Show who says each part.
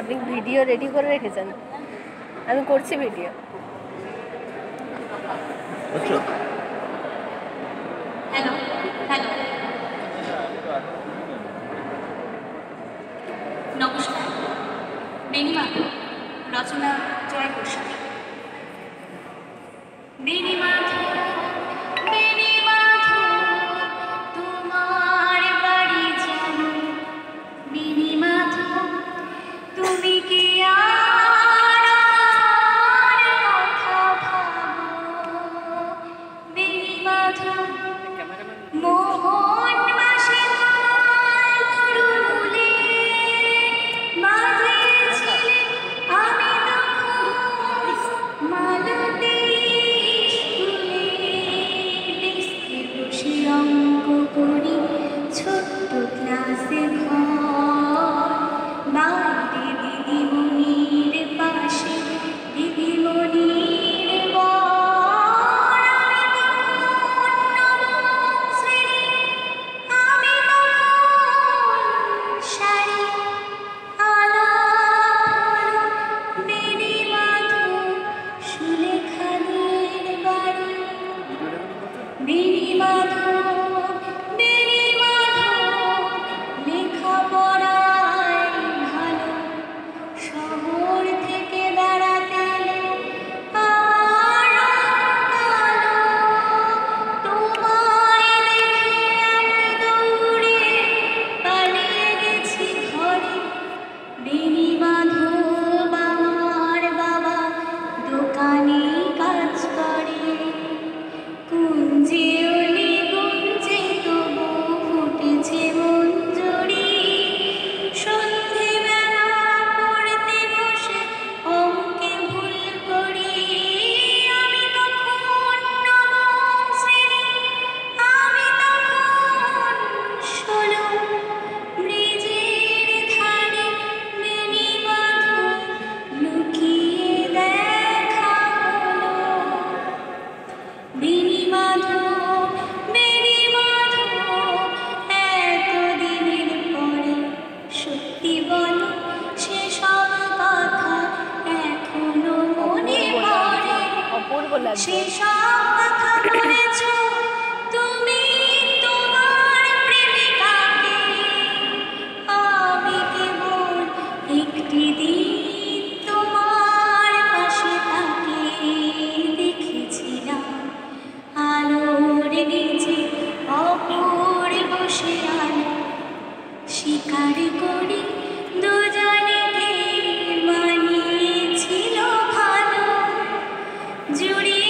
Speaker 1: আপনি video ready করে রেখেছেন। আমি করছি ভিডিও
Speaker 2: হ্যালো হ্যালো নমস্কার। বেনিমা রচনা জয় গোস্বামী বেনিমা dear. সেসব কথা এখনও মনে পড়ে। সেসব কথা মনে Judy.